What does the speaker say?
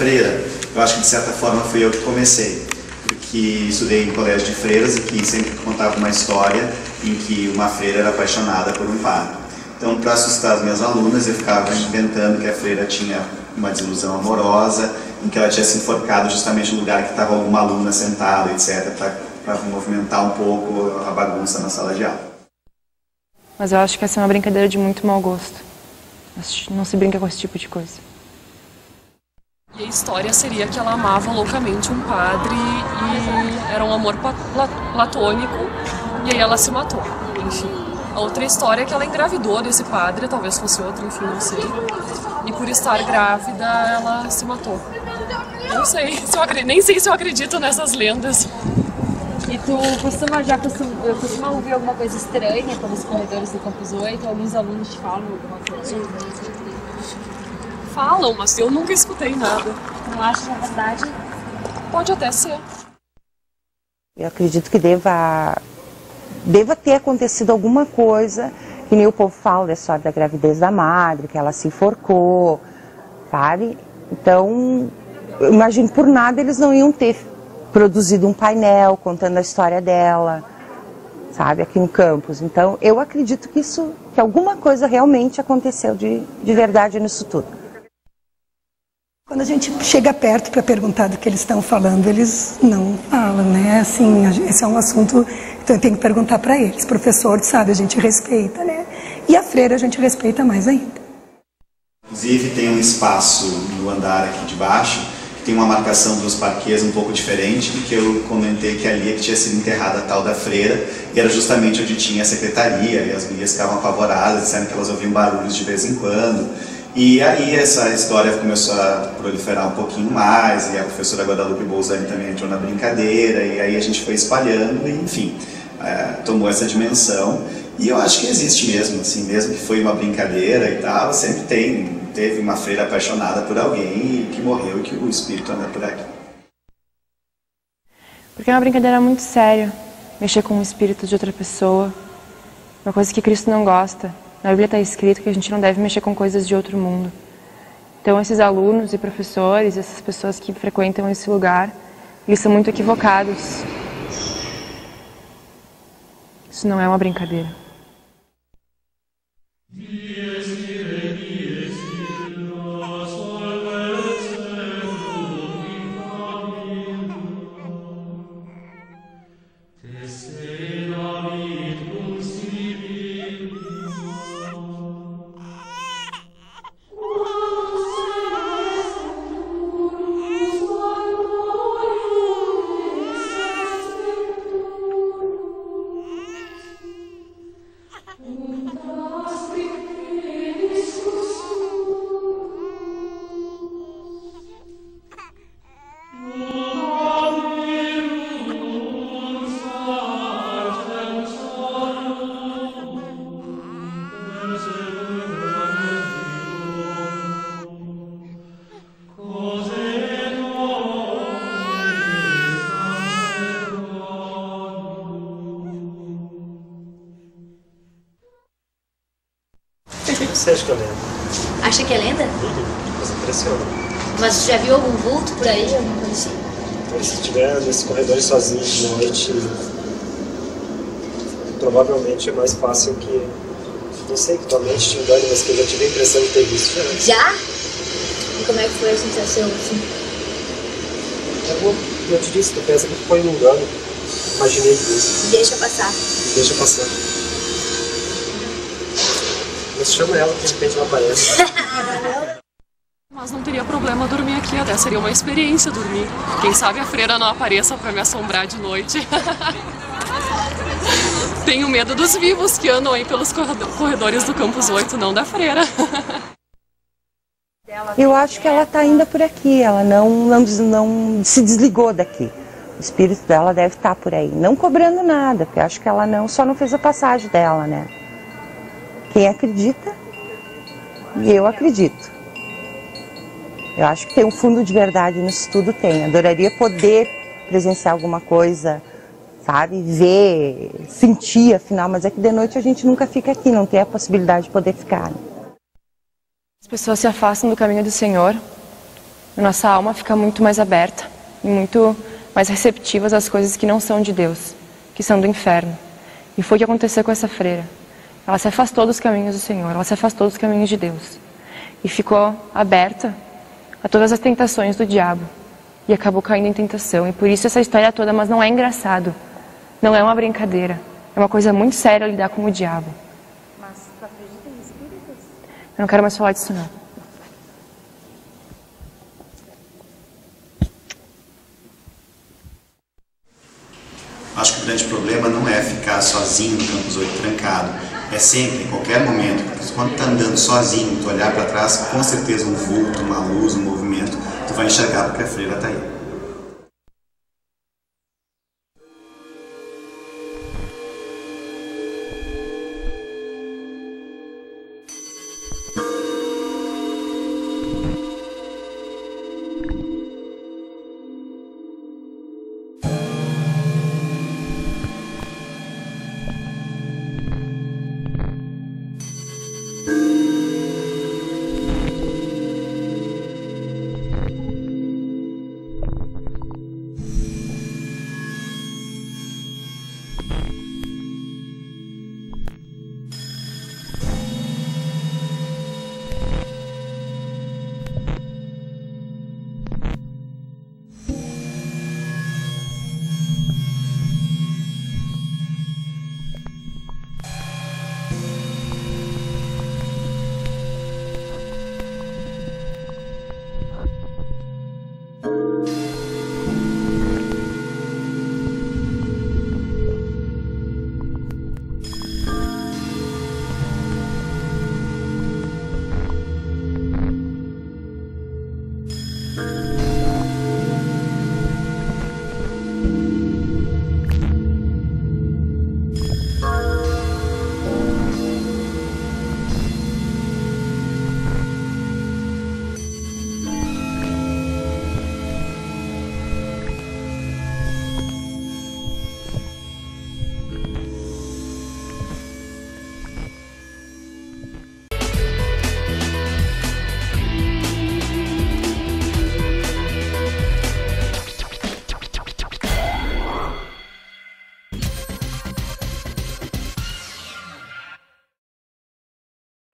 freira, eu acho que de certa forma fui eu que comecei, porque estudei em colégio de freiras e que sempre contava uma história em que uma freira era apaixonada por um padre. Então, para assustar as minhas alunas, eu ficava inventando que a freira tinha uma desilusão amorosa, em que ela tinha se enforcado justamente no lugar que estava alguma aluna sentada, etc., para movimentar um pouco a bagunça na sala de aula. Mas eu acho que essa é uma brincadeira de muito mau gosto. Não se brinca com esse tipo de coisa. E a história seria que ela amava loucamente um padre e era um amor platônico e aí ela se matou. Enfim. A outra história é que ela engravidou desse padre, talvez fosse outra, enfim, não sei. E por estar grávida, ela se matou. Não sei, se eu nem sei se eu acredito nessas lendas. E tu costuma já costuma, costuma ouvir alguma coisa estranha pelos corredores do Campus 8? Alguns alunos te falam alguma coisa? Falam, mas eu nunca escutei nada. Não acho que é verdade? Pode até ser. Eu acredito que deva, deva ter acontecido alguma coisa, que nem o povo fala da história da gravidez da madre, que ela se enforcou, sabe? Então, eu imagino por nada eles não iam ter produzido um painel contando a história dela, sabe, aqui no campus. Então, eu acredito que isso, que alguma coisa realmente aconteceu de, de verdade nisso tudo. Quando a gente chega perto para perguntar do que eles estão falando, eles não falam, né? Assim, esse é um assunto, então eu tenho que perguntar para eles. Professor, sabe, a gente respeita, né? E a freira a gente respeita mais ainda. Inclusive tem um espaço no andar aqui de baixo tem uma marcação dos parquês um pouco diferente, que eu comentei que ali é que tinha sido enterrada a tal da freira, e era justamente onde tinha a secretaria, e as meninas ficavam apavoradas, disseram que elas ouviam barulhos de vez em quando. E aí essa história começou a proliferar um pouquinho mais, e a professora Guadalupe Bolzani também entrou na brincadeira, e aí a gente foi espalhando, e enfim, é, tomou essa dimensão. E eu acho que existe mesmo, assim, mesmo que foi uma brincadeira e tal, sempre tem teve uma freira apaixonada por alguém que morreu e que o espírito anda por aqui. Porque é uma brincadeira muito séria, mexer com o espírito de outra pessoa, uma coisa que Cristo não gosta. Na Bíblia está escrito que a gente não deve mexer com coisas de outro mundo. Então esses alunos e professores, essas pessoas que frequentam esse lugar, eles são muito equivocados. Isso não é uma brincadeira. Você acha que é lenda? Acha que é lenda? Uhum. Mas impressiona. Mas já viu algum vulto por aí, alguma coisa assim? Se estiver nesse corredor sozinho de noite, provavelmente é mais fácil que. Não sei que tua mente te engane, mas que eu já tive a impressão de ter visto já. Já? E como é que foi a sensação assim? Eu, eu te disse, tu pensa que foi um engano. Imaginei isso. Deixa passar. Deixa passar. Chama ela que de repente ela aparece. Mas não teria problema dormir aqui, até seria uma experiência dormir. Quem sabe a freira não apareça para me assombrar de noite. Tenho medo dos vivos que andam aí pelos corredores do Campus 8, não da freira. Eu acho que ela está ainda por aqui, ela não, não, não se desligou daqui. O espírito dela deve estar tá por aí, não cobrando nada, porque eu acho que ela não, só não fez a passagem dela, né? Quem acredita, e eu acredito. Eu acho que tem um fundo de verdade nisso tudo, tem. Adoraria poder presenciar alguma coisa, sabe? Ver, sentir, afinal, mas é que de noite a gente nunca fica aqui, não tem a possibilidade de poder ficar. Né? As pessoas se afastam do caminho do Senhor, a nossa alma fica muito mais aberta e muito mais receptiva às coisas que não são de Deus, que são do inferno. E foi o que aconteceu com essa freira. Ela se afastou dos caminhos do Senhor, ela se afastou dos caminhos de Deus. E ficou aberta a todas as tentações do diabo. E acabou caindo em tentação. E por isso essa história toda, mas não é engraçado. Não é uma brincadeira. É uma coisa muito séria lidar com o diabo. Mas tu acredita em espíritos? Eu não quero mais falar disso não. Acho que o grande problema não é ficar sozinho no campus 8 trancado. É sempre, em qualquer momento, porque quando tu tá andando sozinho, tu olhar para trás, com certeza um vulto, uma luz, um movimento, tu vai enxergar porque a freira tá aí.